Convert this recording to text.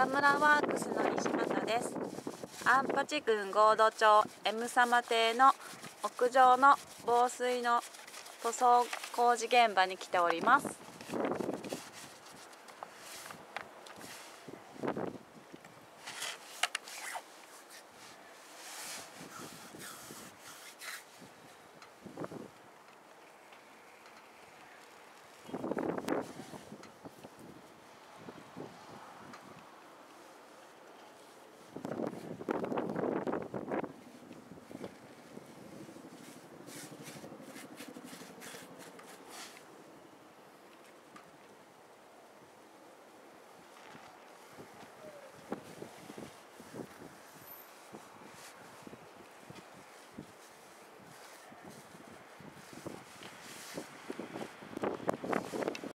中村ワークスの西又です。安八郡合土町 M 様邸の屋上の防水の塗装工事現場に来ております。